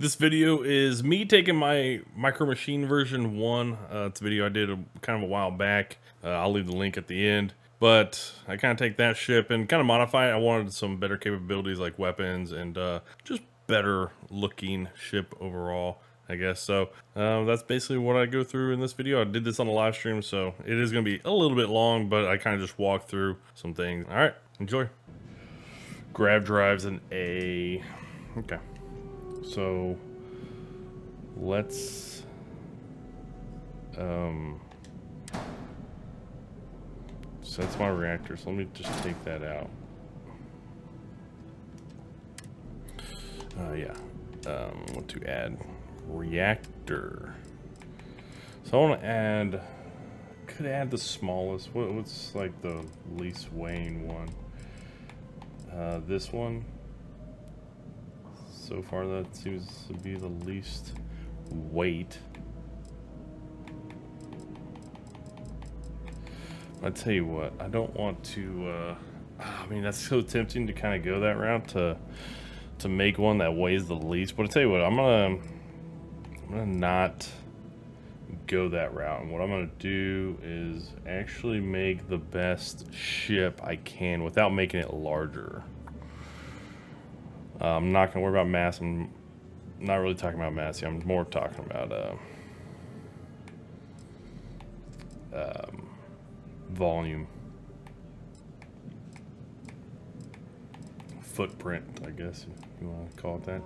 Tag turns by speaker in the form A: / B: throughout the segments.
A: This video is me taking my Micro Machine version 1. Uh, it's a video I did a, kind of a while back. Uh, I'll leave the link at the end. But I kind of take that ship and kind of modify it. I wanted some better capabilities like weapons and uh, just better looking ship overall. I guess so. Uh, that's basically what I go through in this video. I did this on a live stream, so it is going to be a little bit long, but I kind of just walk through some things. All right, enjoy. Grav drives an A. Okay. So let's um so that's my reactor. So let me just take that out. Uh, yeah. Um, what to add? Reactor. So I want to add. Could add the smallest. What, what's like the least weighing one? Uh, this one. So far, that seems to be the least weight. I tell you what, I don't want to. Uh, I mean, that's so tempting to kind of go that route to to make one that weighs the least. But I tell you what, I'm gonna I'm gonna not go that route. And what I'm gonna do is actually make the best ship I can without making it larger. Uh, I'm not gonna worry about mass. I'm not really talking about mass. I'm more talking about uh, um, volume. Footprint, I guess you want to call it that.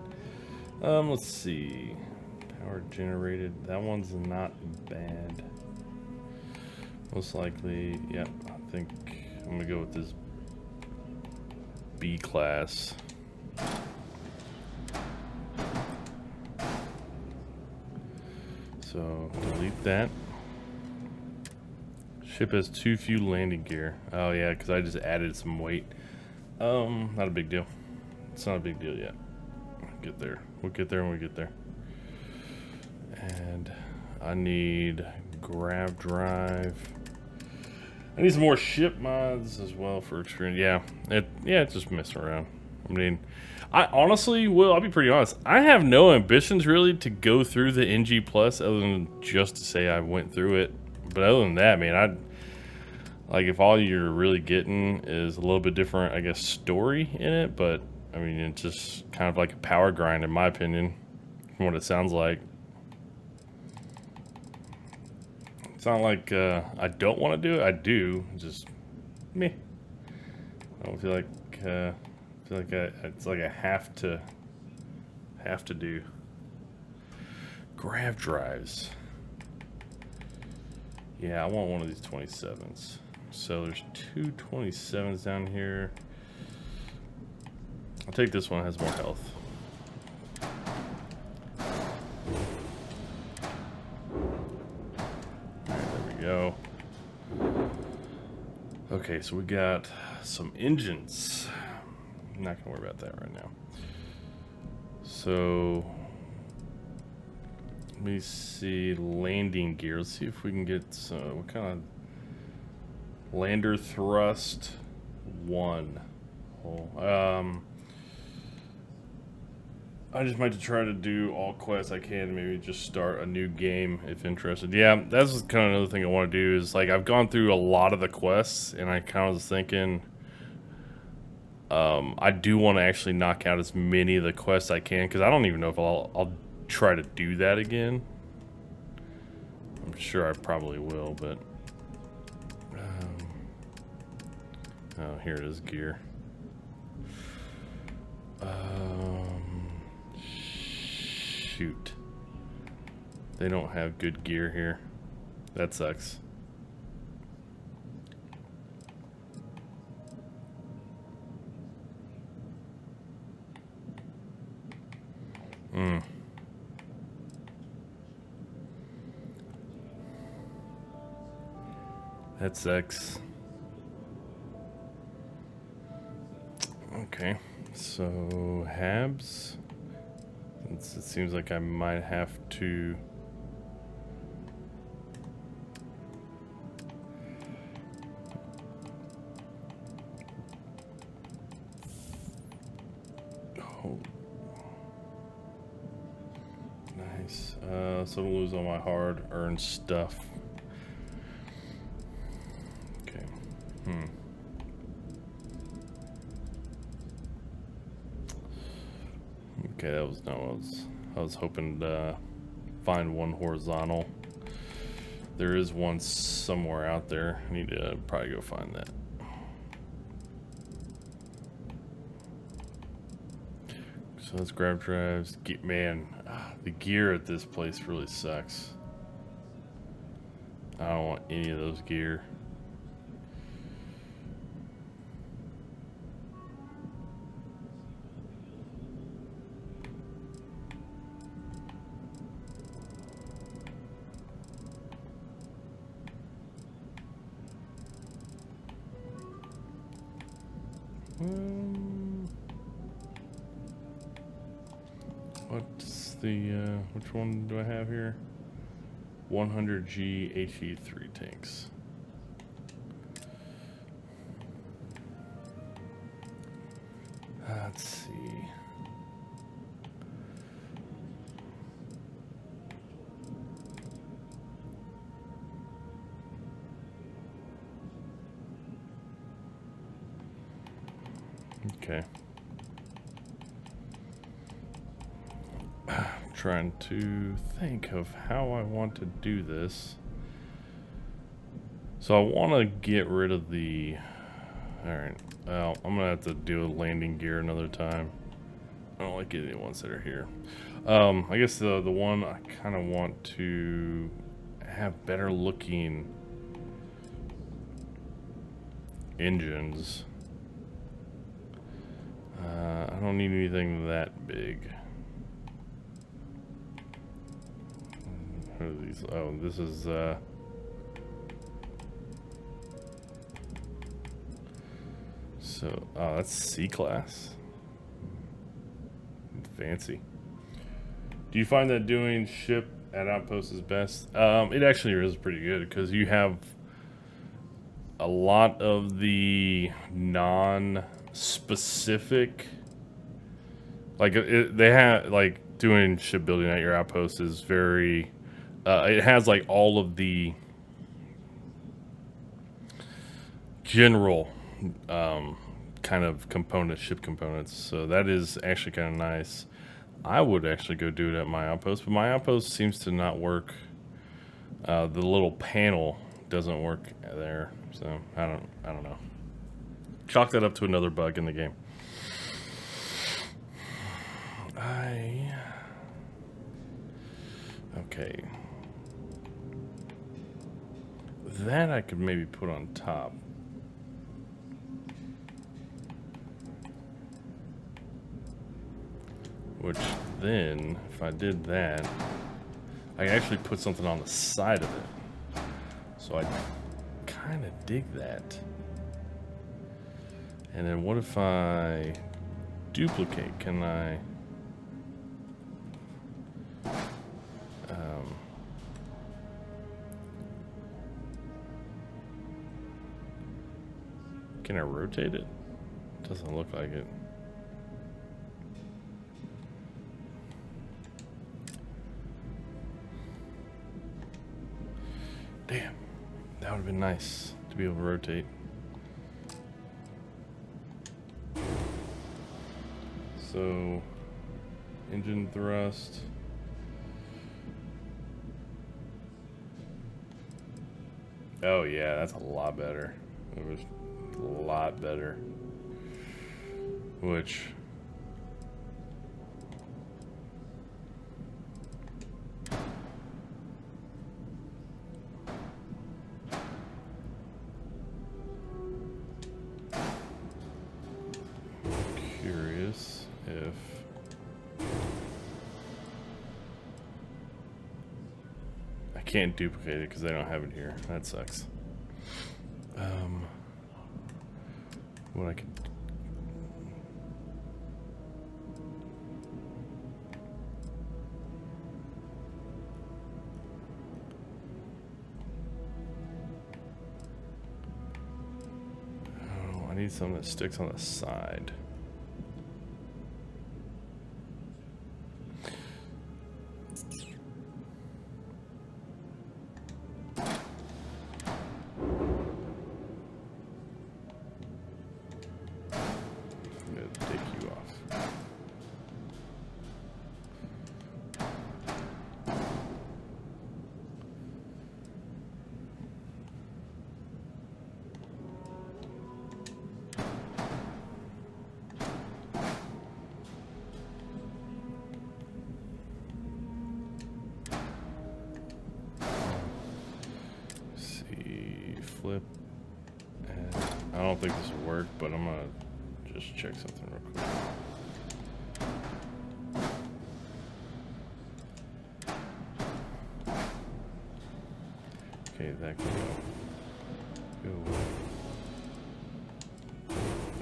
A: Um, let's see. Power generated. That one's not bad. Most likely, yep. I think I'm gonna go with this B class. So delete that. Ship has too few landing gear. Oh yeah, because I just added some weight. Um, not a big deal. It's not a big deal yet. Get there. We'll get there when we get there. And I need grav drive. I need some more ship mods as well for experience. Yeah, it yeah, it's just messing around. I mean, I honestly will. I'll be pretty honest. I have no ambitions really to go through the NG Plus other than just to say I went through it. But other than that, man, I like if all you're really getting is a little bit different, I guess, story in it. But I mean, it's just kind of like a power grind, in my opinion, from what it sounds like. It's not like uh, I don't want to do it. I do. Just me. I don't feel like. Uh, like I, it's like I have to have to do. Grav drives. Yeah, I want one of these 27s. So there's two 27s down here. I'll take this one, it has more health. there we go. Okay, so we got some engines. I'm not gonna worry about that right now. So let me see landing gear. Let's see if we can get some, what kind of lander thrust one. Oh, um, I just might try to do all quests I can. Maybe just start a new game if interested. Yeah, that's kind of another thing I want to do. Is like I've gone through a lot of the quests, and I kind of was thinking um, I do want to actually knock out as many of the quests I can because I don't even know if I'll, I'll try to do that again. I'm sure I probably will, but... Um, oh, here it is, gear. Um, shoot. They don't have good gear here. That sucks. Mm. That sucks. Okay, so Habs. It's, it seems like I might have to. So don't lose all my hard-earned stuff. Okay. Hmm. Okay, that was no. I was I was hoping to find one horizontal. There is one somewhere out there. I need to probably go find that. So let's grab drives. Get, man, the gear at this place really sucks. I don't want any of those gear. Which one do I have here? 100G HE3 tanks. Uh, let's see. Okay. Trying to think of how I want to do this. So I want to get rid of the... Alright, well, I'm going to have to do a landing gear another time. I don't like any of the ones that are here. Um, I guess the, the one I kind of want to have better looking engines. Uh, I don't need anything that big. What are these? Oh, this is, uh... So, oh, that's C-Class. Fancy. Do you find that doing ship at Outpost is best? Um, it actually is pretty good, because you have a lot of the non-specific... Like, it, they have, like, doing shipbuilding at your outpost is very uh, it has like all of the general um, kind of component ship components. So that is actually kind of nice. I would actually go do it at my outpost, but my outpost seems to not work. Uh, the little panel doesn't work there, so I don't I don't know. Chalk that up to another bug in the game. I okay. That I could maybe put on top. Which then, if I did that, I actually put something on the side of it. So I kind of dig that. And then what if I duplicate? Can I... Can I rotate it? Doesn't look like it. Damn. That would have been nice to be able to rotate. So, engine thrust. Oh yeah, that's a lot better. A lot better. Which curious if I can't duplicate it because they don't have it here. That sucks. Um, I Oh, I need something that sticks on the side. Just check something real quick. Okay, that can go.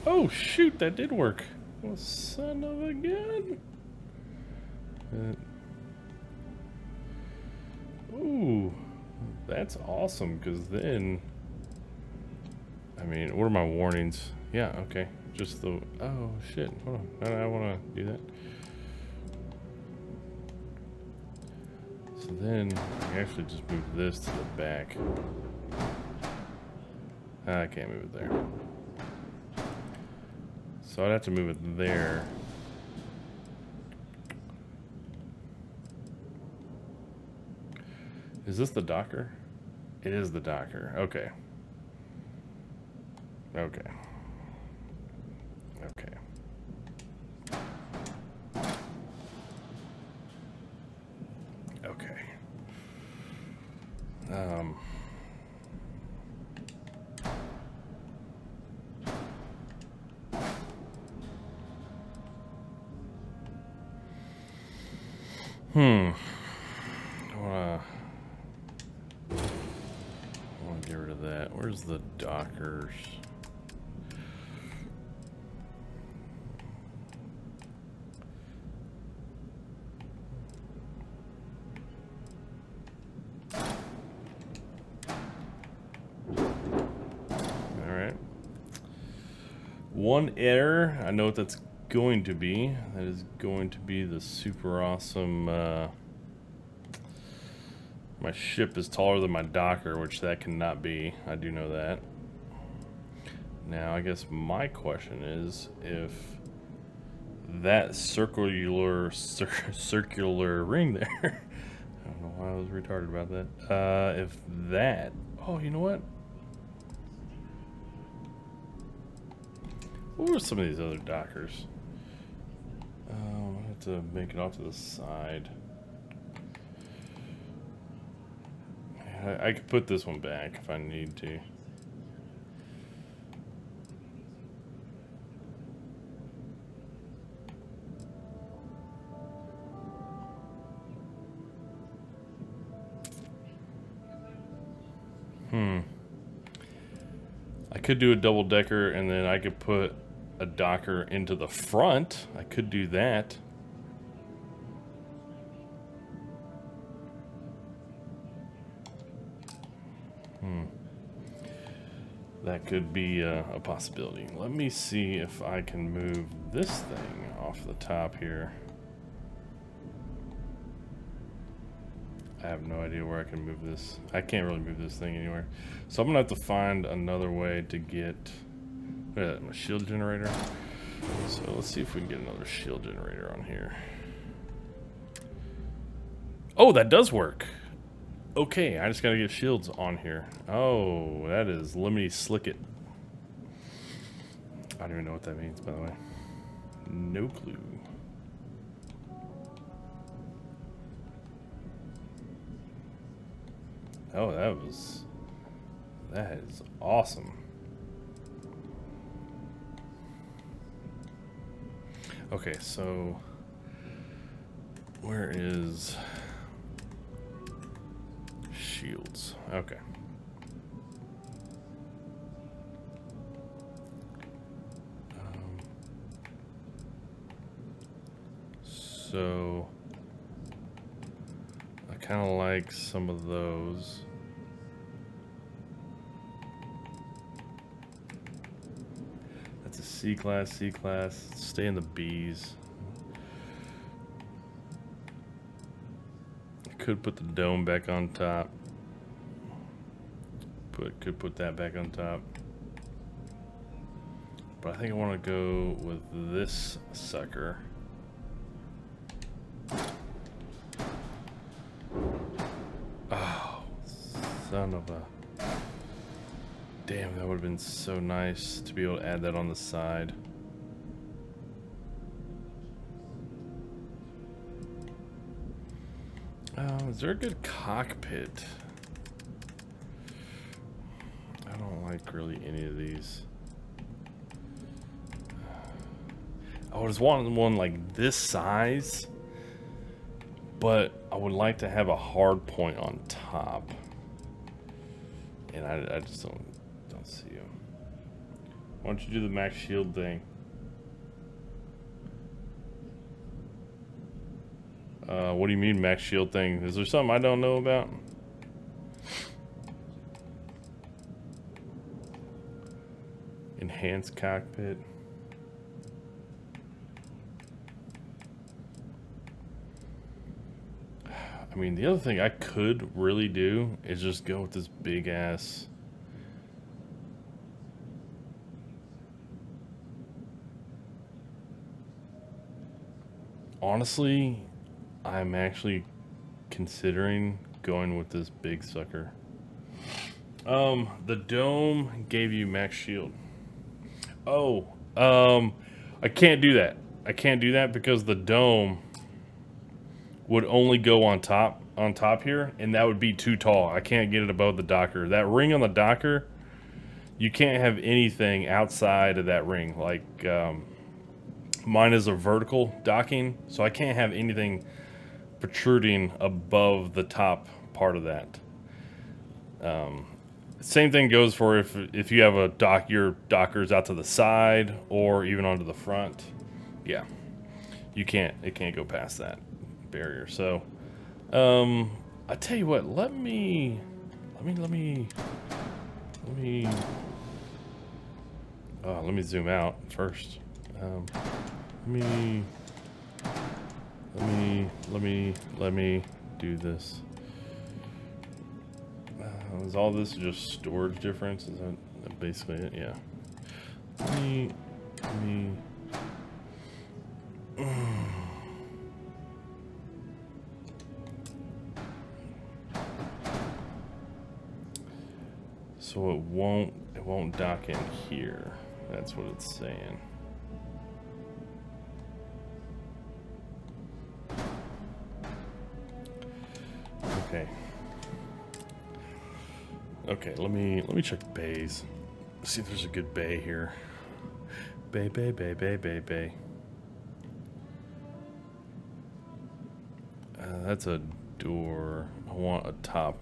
A: Oh shoot, that did work. Oh, son of a gun. Uh, ooh, that's awesome, because then... I mean, what are my warnings? Yeah, okay. Just the... Oh, shit. Hold on. I, I want to do that. So then, I actually just move this to the back. Ah, I can't move it there. So I'd have to move it there. Is this the Docker? It is the Docker. Okay. Okay. Okay. Um... Hmm. I wanna, I wanna get rid of that. Where's the Dockers? All right. One error. I know what that's going to be. That is going to be the super awesome. Uh, my ship is taller than my docker, which that cannot be. I do know that. Now, I guess my question is if that circular cir circular ring there. I don't know why I was retarded about that. Uh, if that. Oh, you know what? What were some of these other dockers? Um, I have to make it off to the side. I, I could put this one back if I need to. Hmm. I could do a double decker and then I could put a docker into the front. I could do that. Hmm. That could be a, a possibility. Let me see if I can move this thing off the top here. I have no idea where I can move this. I can't really move this thing anywhere. So I'm gonna have to find another way to get uh, my shield generator. So let's see if we can get another shield generator on here. Oh, that does work. Okay, I just gotta get shields on here. Oh, that is Lemony Snicket. I don't even know what that means, by the way. No clue. Oh, that was... That is awesome. Okay, so... Where is... Shields? Okay. Um, so... I kind of like some of those. That's a C class, C class. Stay in the Bs. Could put the dome back on top. Put could put that back on top. But I think I want to go with this sucker. Oh, son of a... Damn, that would have been so nice to be able to add that on the side. Uh, is there a good cockpit? I don't like really any of these. I was wanting one like this size, but I would like to have a hard point on top. And I, I just don't. Why don't you do the max shield thing? Uh, what do you mean max shield thing? Is there something I don't know about? Enhanced cockpit. I mean, the other thing I could really do is just go with this big ass. Honestly, I'm actually considering going with this big sucker. Um, the dome gave you max shield. Oh, um, I can't do that. I can't do that because the dome would only go on top on top here, and that would be too tall. I can't get it above the Docker. That ring on the Docker, you can't have anything outside of that ring. Like um, mine is a vertical docking, so I can't have anything protruding above the top part of that. Um, same thing goes for if if you have a dock your dockers out to the side or even onto the front. Yeah, you can't. It can't go past that barrier. So, um, I tell you what. Let me, let me, let me, let me. Uh, let me zoom out first. Um, let me, let me, let me, let me do this. Uh, is all this just storage difference? Is that basically it? Yeah. Let me, let me. So it won't it won't dock in here. That's what it's saying. Okay. Okay, let me let me check the bays. See if there's a good bay here. Bay, bay, bay, bay, bay, bay. Uh, that's a door. I want a top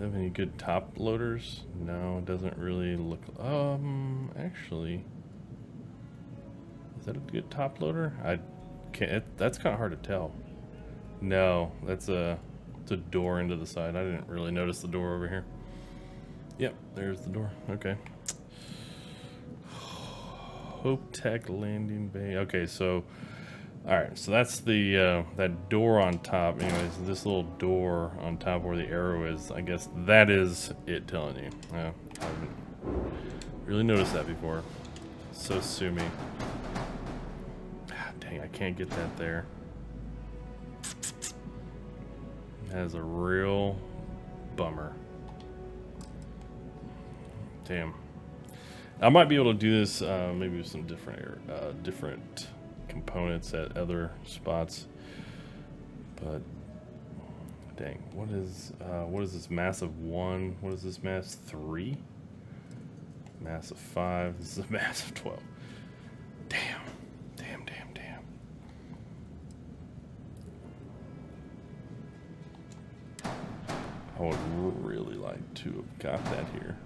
A: have any good top loaders? No, it doesn't really look... Um, actually... Is that a good top loader? I can't... It, that's kind of hard to tell. No, that's a, it's a door into the side. I didn't really notice the door over here. Yep, there's the door. Okay. HopeTech Landing Bay. Okay, so all right, so that's the uh, that door on top. Anyways, this little door on top where the arrow is, I guess that is it telling you. Yeah, I haven't really noticed that before. So sue me. Can't get that there. That is a real bummer. Damn. I might be able to do this uh, maybe with some different uh, different components at other spots. But dang, what is uh, what is this mass of one? What is this mass three? Mass of five. This is a mass of twelve. Damn, I would really like to have got that here.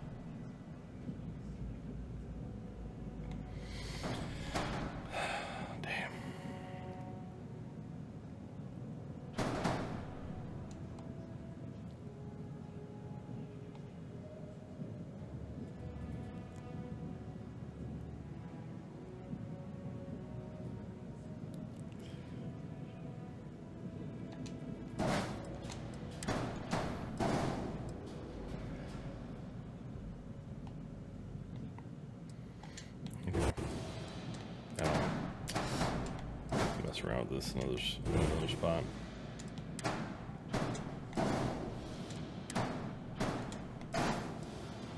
A: Around with this another, another spot.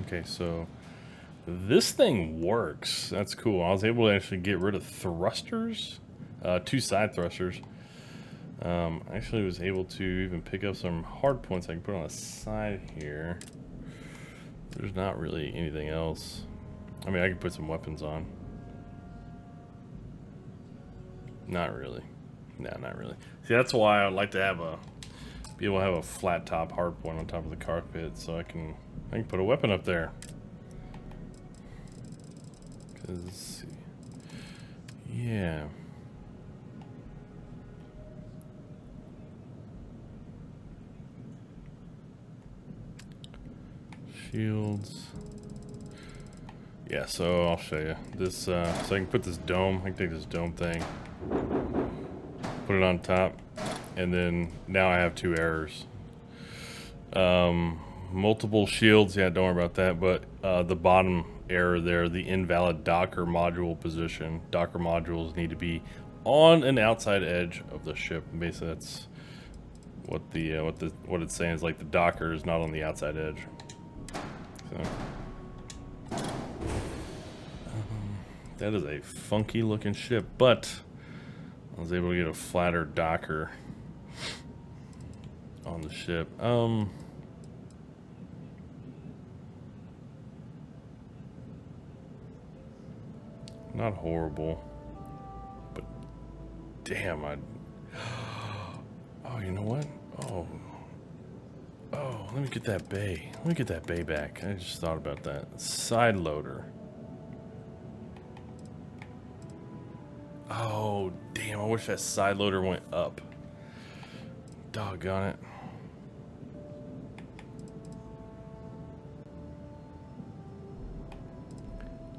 A: Okay, so this thing works. That's cool. I was able to actually get rid of thrusters, uh, two side thrusters. Um, I actually was able to even pick up some hard points I can put on the side here. There's not really anything else. I mean, I could put some weapons on. Not really. No, not really. See, that's why I'd like to have a be able to have a flat top hard point on top of the carpet so I can I can put a weapon up there. Cause yeah. Shields. Yeah, so I'll show you. This, uh, so I can put this dome, I can take this dome thing, put it on top, and then now I have two errors. Um, multiple shields, yeah, don't worry about that, but uh, the bottom error there, the invalid Docker module position. Docker modules need to be on an outside edge of the ship. Basically, that's what the uh, what the what it's saying is like the Docker is not on the outside edge. So. That is a funky looking ship, but I was able to get a flatter docker on the ship. Um, not horrible, but damn, I. Oh, you know what? Oh, oh, let me get that bay. Let me get that bay back. I just thought about that. Side loader. Oh, damn. I wish that side loader went up. Doggone it.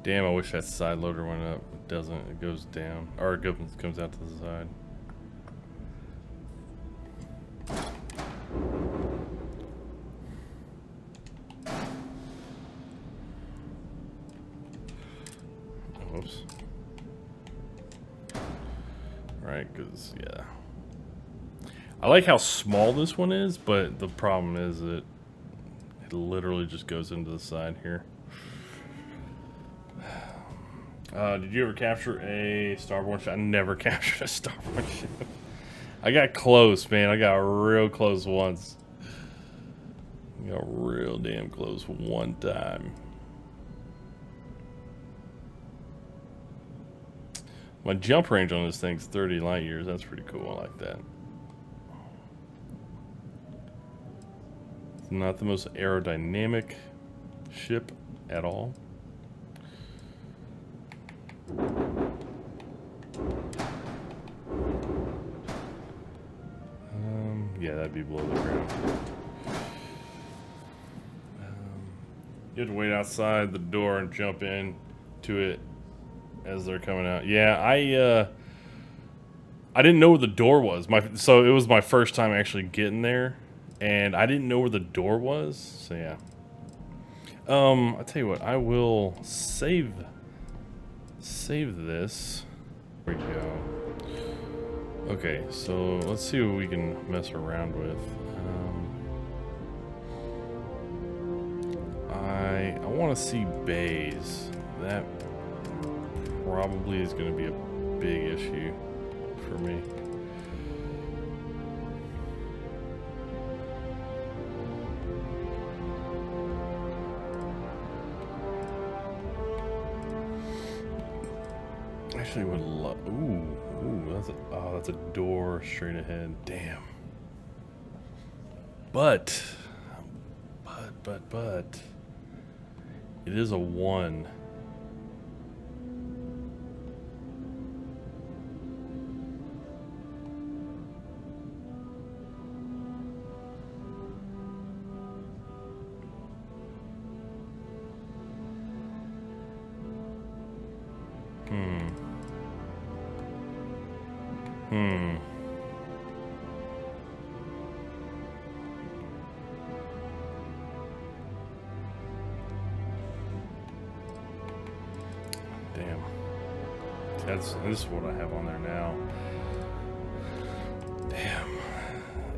A: Damn, I wish that side loader went up. It doesn't. It goes down. Or it comes out to the side. Yeah. I like how small this one is, but the problem is that it literally just goes into the side here. Uh, did you ever capture a starborn ship? I never captured a starborn ship. I got close, man. I got real close once. I got real damn close one time. My jump range on this thing's 30 light years. That's pretty cool. I like that. It's not the most aerodynamic ship at all. Um, yeah, that'd be below the ground. Um, you have to wait outside the door and jump in to it as they're coming out. Yeah, I uh, I didn't know where the door was. My so it was my first time actually getting there, and I didn't know where the door was. So yeah. Um, I tell you what, I will save save this. There we go. Okay, so let's see what we can mess around with. Um, I I want to see bays. That probably is going to be a big issue for me. Actually, would love. Ooh, ooh, that's a oh, that's a door straight ahead. Damn. But, but, but, but, it is a one. This is what I have on there now. Damn.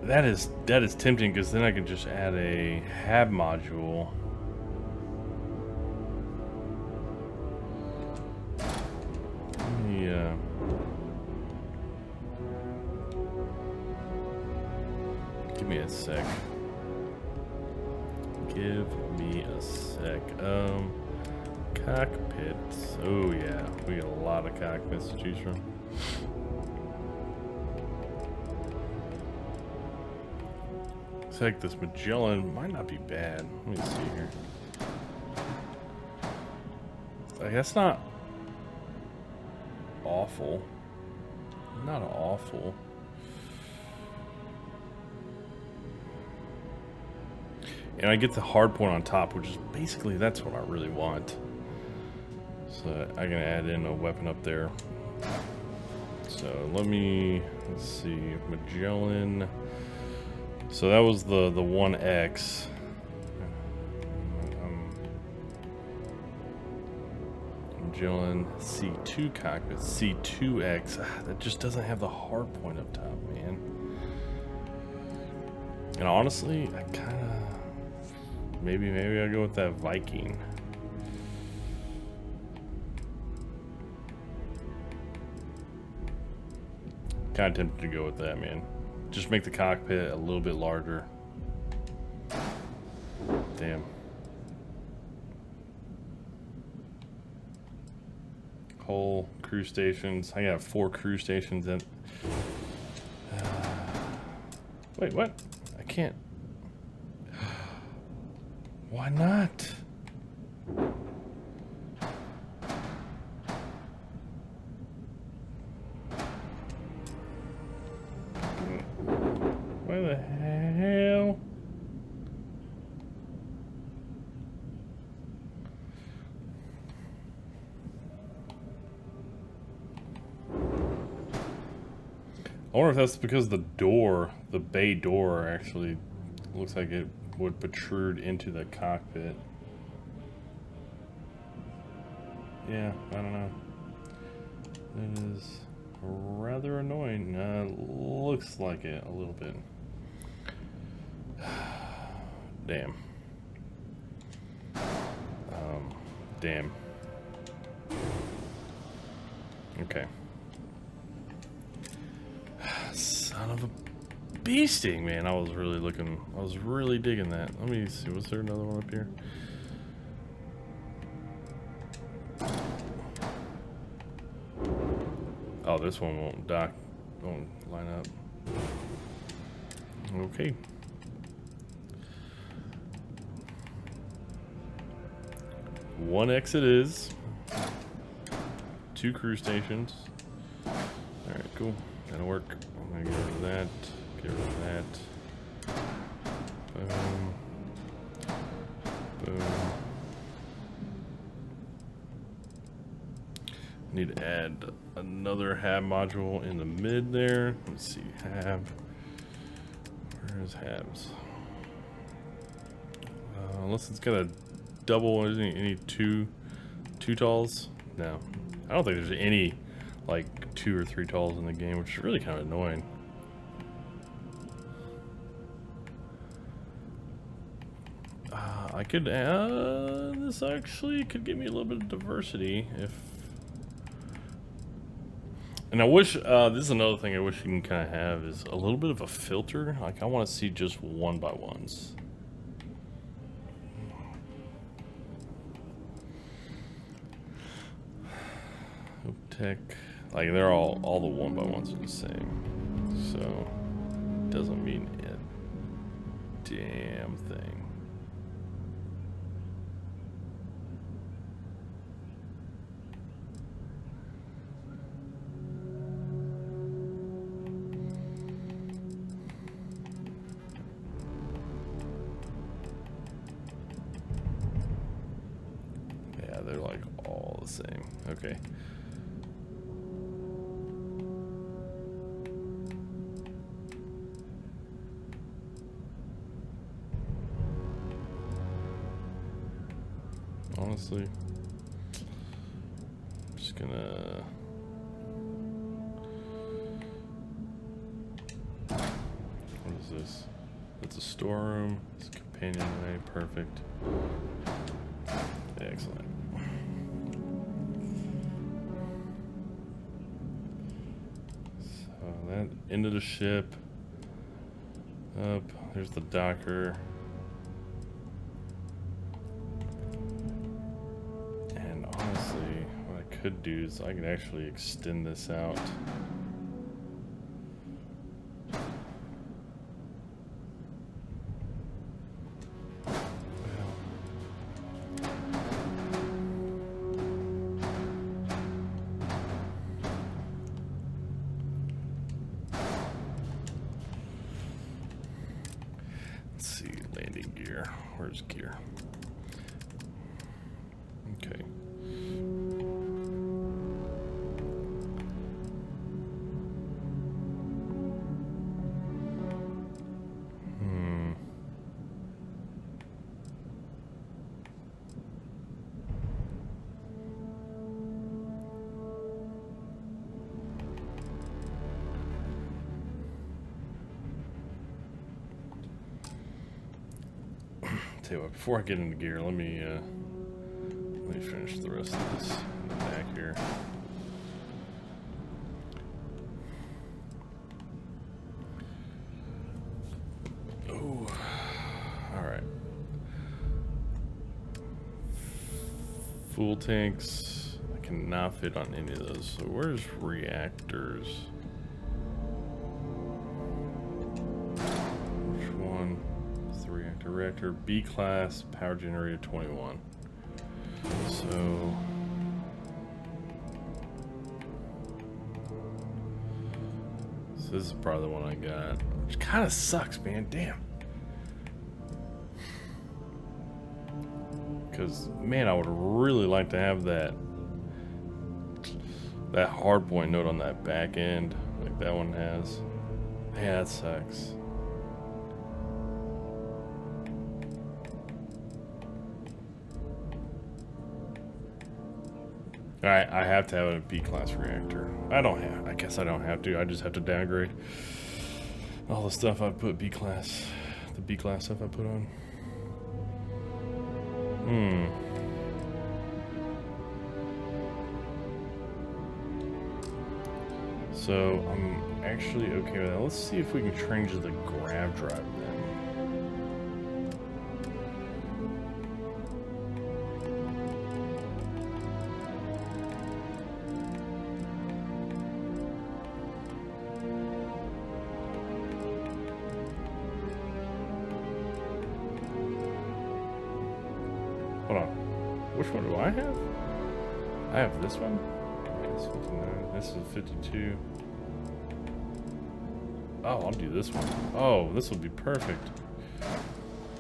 A: That is that is tempting because then I can just add a hab module. Like this Magellan might not be bad. Let me see here. Like that's not awful. Not awful. And I get the hard point on top, which is basically that's what I really want. So I can add in a weapon up there. So let me let's see Magellan. So that was the the one X. Um, Magellan C2 cockpit C2X. Ah, that just doesn't have the hard point up top, man. And honestly, I kind of maybe maybe I'll go with that Viking. Kind of tempted to go with that, man. Just make the cockpit a little bit larger. Damn. Whole crew stations. I got four crew stations in. Uh, wait, what? I can't. Why not? I wonder if that's because the door, the bay door, actually looks like it would protrude into the cockpit. Yeah, I don't know. It is rather annoying. Uh, looks like it a little bit. damn. Um, damn. Okay. Son of a beasting, man. I was really looking, I was really digging that. Let me see, was there another one up here? Oh, this one won't dock, won't line up. Okay. One exit is. Two crew stations. Alright, cool. That'll work. I'm gonna get rid of that. Rid of that. Boom. Boom. Need to add another hab module in the mid there. Let's see, hab. Where's habs? Uh, unless it's got a double, is any, any two, two talls? No, I don't think there's any like two or three talls in the game, which is really kind of annoying. I could add, this actually could give me a little bit of diversity if and I wish, uh, this is another thing I wish you can kind of have is a little bit of a filter. Like I want to see just one by ones. Tech, like they're all, all the one by ones are the same. So, doesn't mean a damn thing. That into the ship. Up, there's the Docker. And honestly, what I could do is I could actually extend this out. Before I get into gear, let me uh, let me finish the rest of this back here. Oh, all right. Fuel tanks. I cannot fit on any of those. So where's reactors? It's the reactor. Reactor B class, power generator 21. So. So this is probably the one I got. Which kind of sucks, man. Damn. Because, man, I would really like to have that that hard point note on that back end, like that one has. Yeah, that sucks. Alright, I have to have a B-class reactor. I don't have, I guess I don't have to, I just have to downgrade all the stuff I put B-class, the B-class stuff I put on. Hmm. So, I'm actually okay with that. Let's see if we can change the grav drive 52. Oh, I'll do this one. Oh, this will be perfect.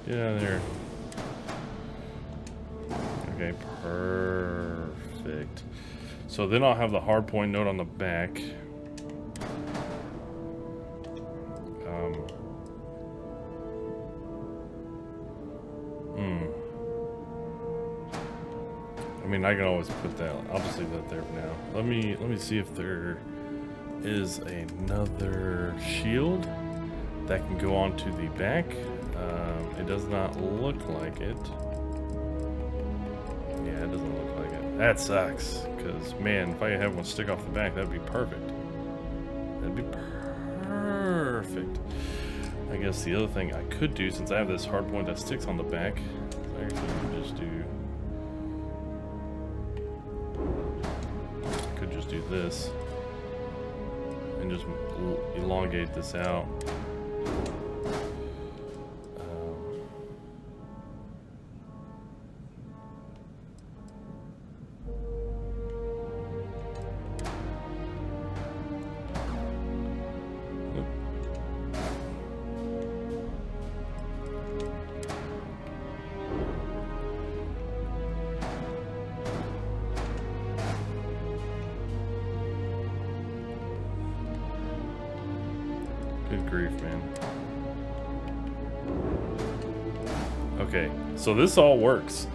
A: Get out of there. Okay, perfect. So then I'll have the hard point note on the back. Mean, I can always put that. I'll just leave that there for now. Let me let me see if there is another shield that can go onto the back. Um, it does not look like it. Yeah, it doesn't look like it. That sucks. Because, man, if I have one stick off the back, that'd be perfect. That'd be perfect. I guess the other thing I could do, since I have this hard point that sticks on the back, this out. Okay, so this all works.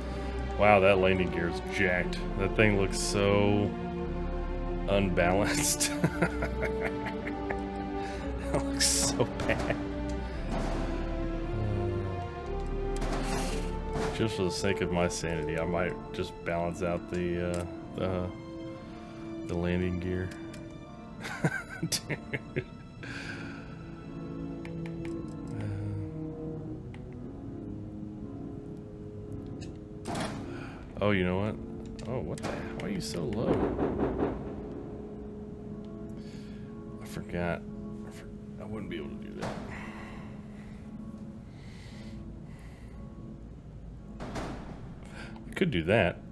A: Wow, that landing gear is jacked. That thing looks so unbalanced. that looks so bad. Just for the sake of my sanity, I might just balance out the uh, the, the landing gear. Dude. Oh, you know what? Oh, what the? Why are you so low? I forgot. I, for, I wouldn't be able to do that. I could do that.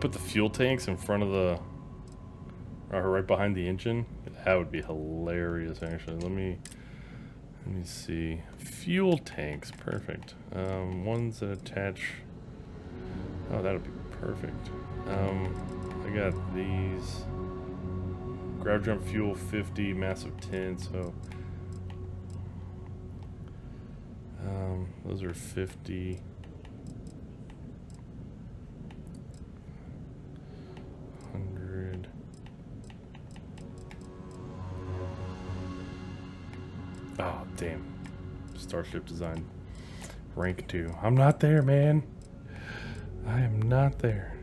A: I put the fuel tanks in front of the or right behind the engine? That would be hilarious actually. Let me let me see. Fuel tanks, perfect. Um, ones that attach Oh that'd be perfect. Um I got these Grav jump fuel 50, massive 10, so um, those are 50. Starship design rank two. I'm not there, man. I am not there.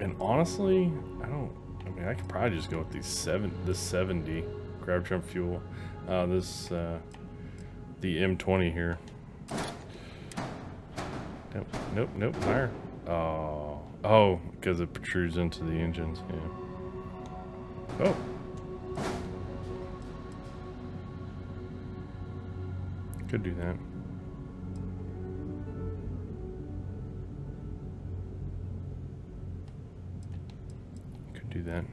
A: And honestly, I don't. I mean, I could probably just go with these seven, this 70 grav jump fuel. Uh, this uh, the M20 here. Nope, nope, nope. Fire. Oh, oh, because it protrudes into the engines. Yeah. Oh. Could do that. Could do that.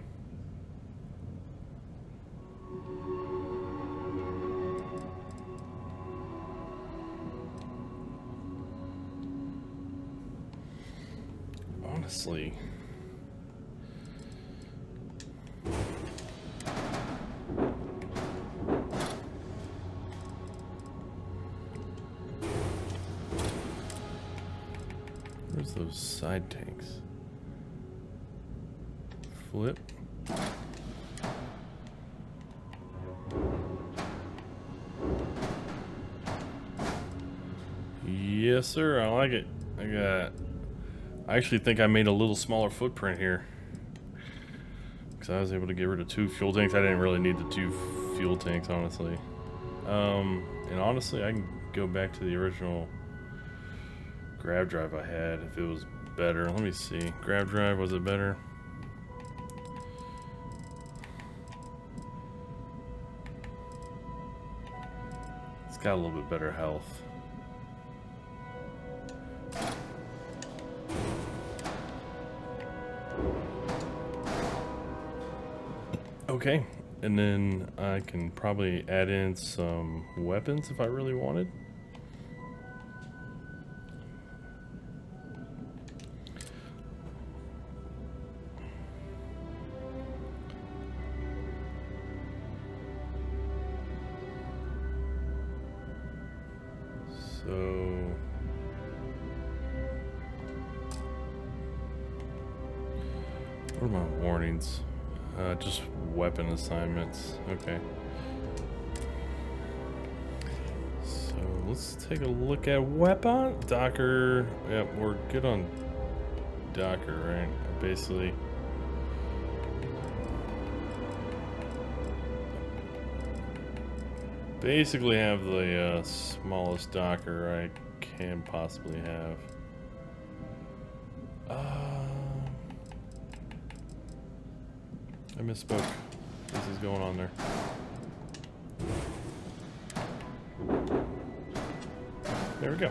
A: Flip. Yes, sir. I like it. I got. I actually think I made a little smaller footprint here. Because I was able to get rid of two fuel tanks. I didn't really need the two fuel tanks, honestly. Um, and honestly, I can go back to the original grav drive I had if it was better. Let me see. Grav drive, was it better? It's got a little bit better health. Okay, and then I can probably add in some weapons if I really wanted. Okay. So let's take a look at weapon Docker. Yep, we're good on Docker, right? Basically. Basically have the uh, smallest Docker I can possibly have. Uh, I misspoke. This is going on there. There we go.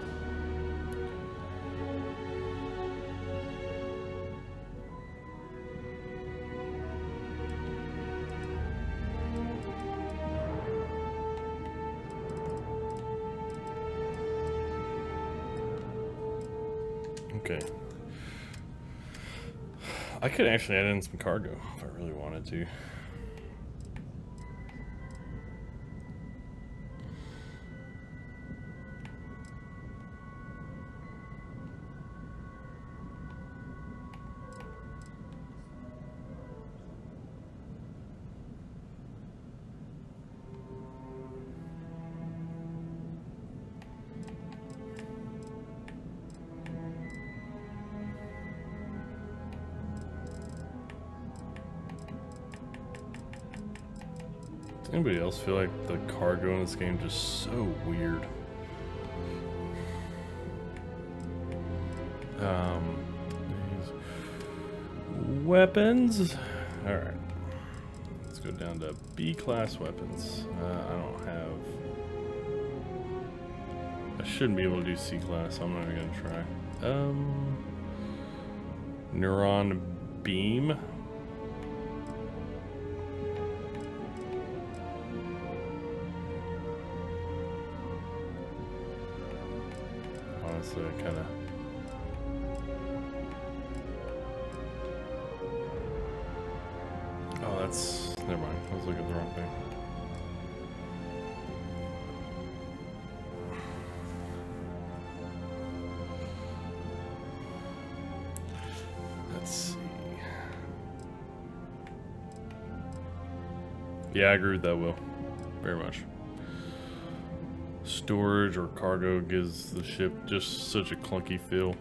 A: Okay. I could actually add in some cargo if I really wanted to. Anybody else feel like the cargo in this game just so weird? Um, weapons. All right, let's go down to B class weapons. Uh, I don't have. I shouldn't be able to do C class. I'm not even gonna try. Um, neuron beam. Honestly, I kind of. Oh, that's. Never mind. I was looking at the wrong thing. Let's see. Yeah, I agree with that, Will. Very much. Storage or cargo gives the ship just such a clunky feel.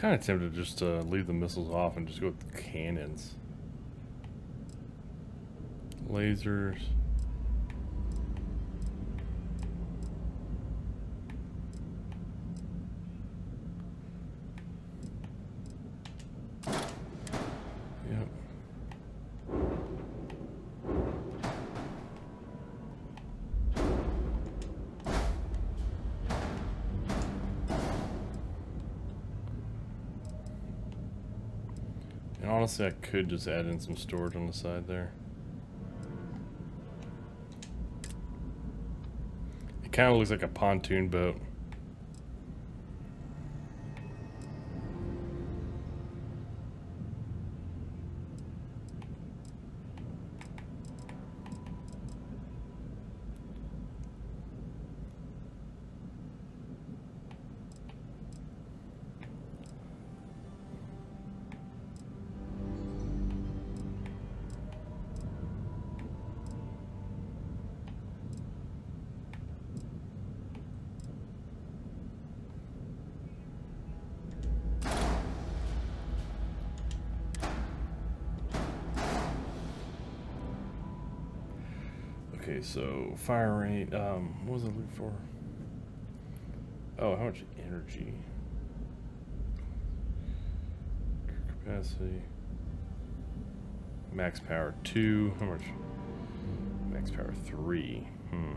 A: Kind of tempted to just leave the missiles off and just go with cannons. Lasers. I could just add in some storage on the side there. It kind of looks like a pontoon boat. Okay, so fire rate. Um, what was I looking for? Oh, how much energy? Capacity. Max power two. How much? Max power three. Hmm.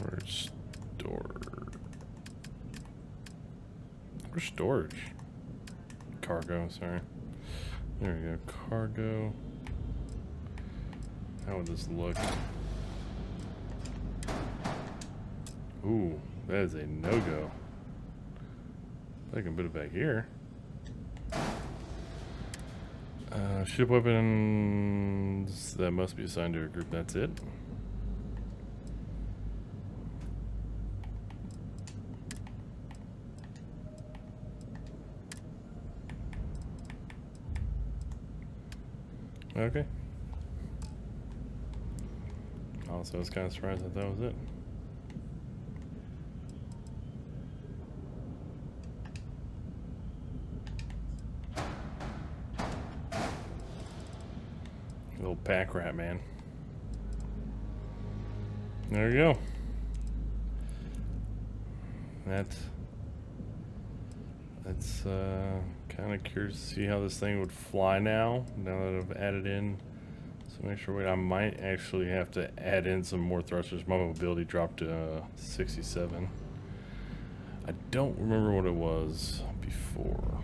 A: Where's store? Where's storage? Cargo, sorry. There we go. Cargo. How would this look? Ooh, that is a no-go. I can put it back here. Uh, ship weapons that must be assigned to a group. That's it. Okay. Also, I was kind of surprised that that was it. Little pack rat, man. There you go. That's that's uh, kind of curious to see how this thing would fly now. Now that I've added in some extra weight, I might actually have to add in some more thrusters. My mobility dropped to uh, 67. I don't remember what it was before.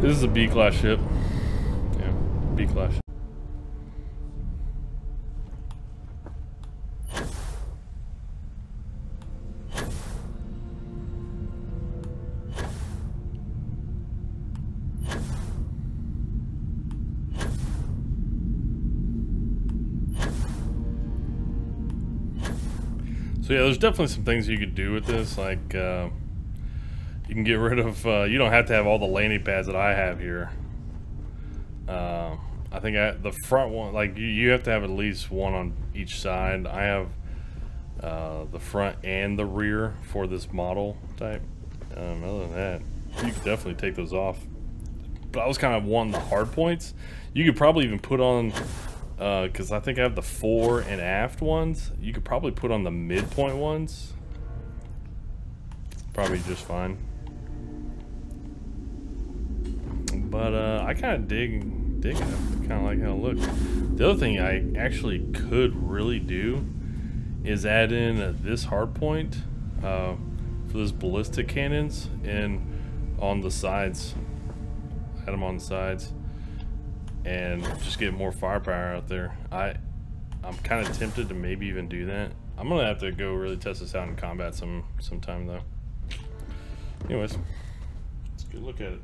A: This is a B class ship. Yeah, B class. So yeah, there's definitely some things you could do with this, like. Uh, you can get rid of, uh, you don't have to have all the landing pads that I have here. Uh, I think I, the front one, like you, you, have to have at least one on each side. I have uh, the front and the rear for this model type. Um, other than that, you could definitely take those off. But I was kind of wanting the hard points. You could probably even put on, because uh, I think I have the fore and aft ones. You could probably put on the midpoint ones. Probably just fine. But uh, I kind of dig, dig it. Kind of like how it looks. The other thing I actually could really do is add in uh, this hard point uh, for those ballistic cannons and on the sides. Add them on the sides and just get more firepower out there. I, I'm kind of tempted to maybe even do that. I'm gonna have to go really test this out in combat some sometime though. Anyways, let's go look at it.